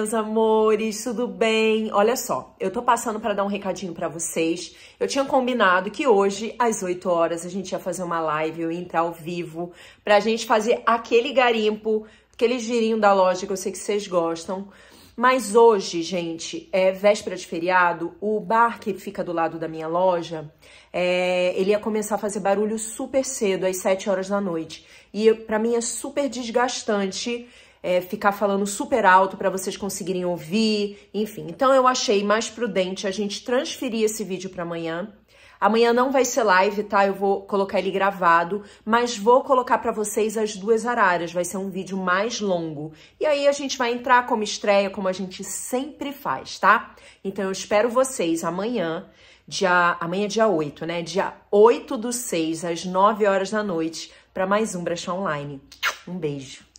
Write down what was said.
meus amores, tudo bem? Olha só, eu tô passando para dar um recadinho para vocês. Eu tinha combinado que hoje, às 8 horas, a gente ia fazer uma live, eu ia entrar ao vivo, pra gente fazer aquele garimpo, aquele girinho da loja que eu sei que vocês gostam. Mas hoje, gente, é véspera de feriado, o bar que fica do lado da minha loja, é, ele ia começar a fazer barulho super cedo, às 7 horas da noite. E para mim é super desgastante é, ficar falando super alto para vocês conseguirem ouvir, enfim. Então eu achei mais prudente a gente transferir esse vídeo para amanhã. Amanhã não vai ser live, tá? Eu vou colocar ele gravado, mas vou colocar para vocês as duas araras. Vai ser um vídeo mais longo. E aí a gente vai entrar como estreia, como a gente sempre faz, tá? Então eu espero vocês amanhã, dia amanhã é dia 8, né? Dia 8 do 6 às 9 horas da noite para mais um Brechó Online. Um beijo.